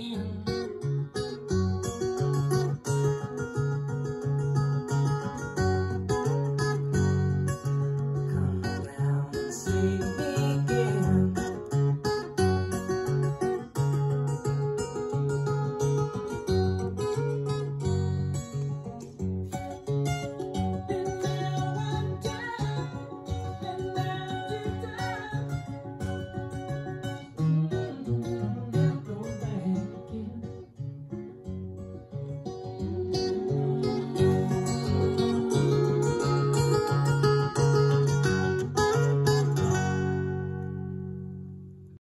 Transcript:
음